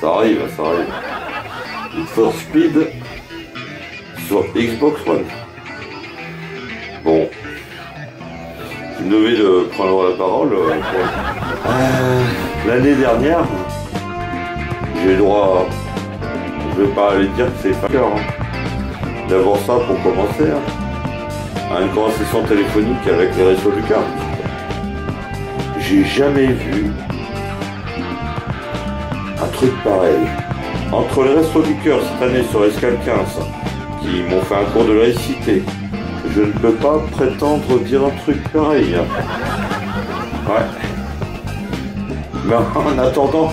ça arrive, ça arrive. Need for Speed sur Xbox One. Bon. Je devais de prendre la parole. euh, Euh, L'année dernière, j'ai le droit, je vais pas aller dire que c'est pas cœur, hein, d'avoir ça pour commencer, hein, à une conversation téléphonique avec les réseaux du cœur. J'ai jamais vu un truc pareil. Entre les Restos du Cœur cette année sur Escal 15, qui m'ont fait un cours de laïcité, je ne peux pas prétendre dire un truc pareil. hein. Ouais. Mais en attendant,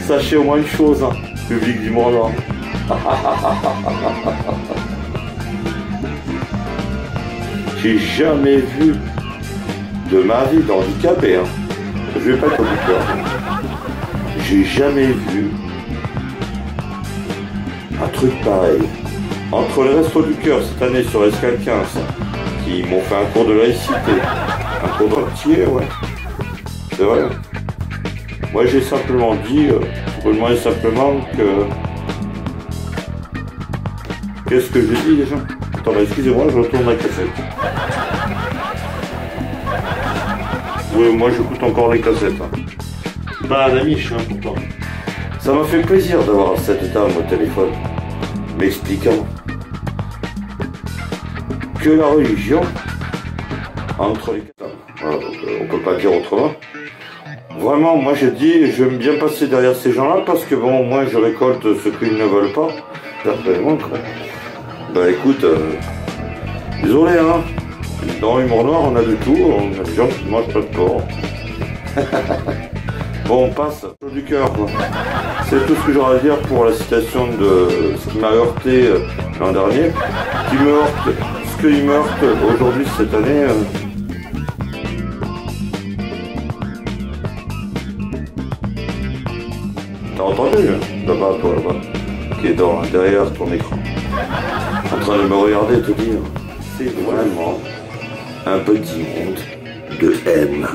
sachez au moins une chose, hein, public du Mont J'ai jamais vu de ma vie d'handicapé. Hein. Je vais pas être conducteur. J'ai jamais vu un truc pareil. Entre les Restos du Cœur cette année sur Escal 15, qui m'ont fait un cours de laïcité, un cours d'entier, ouais. C'est vrai. Moi j'ai simplement dit, euh, pour demander simplement que. Qu'est-ce que j'ai dit déjà Attends, excusez-moi, je retourne la cassette. Oui, moi j'écoute encore les cassettes. Hein. Bah, un ami, je suis un pourtant. Ça m'a fait plaisir d'avoir cette dame au téléphone, m'expliquant que la religion, entre les voilà, donc, euh, on peut pas dire autrement. Vraiment, moi je dis, je vais bien passer derrière ces gens-là parce que bon, moi je récolte ce qu'ils ne veulent pas. Personnellement, quoi. Bah écoute, euh, désolé hein. Dans l'humour noir, on a de tout. On a des gens qui mangent pas de porc. bon, on passe. Chaud du cœur. C'est tout ce que j'aurais à dire pour la citation de ce qui m'a heurté euh, l'an dernier. Qui me heurte, ce qui me heurte aujourd'hui, cette année. euh, T'as entendu hein, là-bas, toi, là-bas, qui est dans, derrière ton écran, en train de me regarder et te dire, c'est vraiment un petit monde de haine.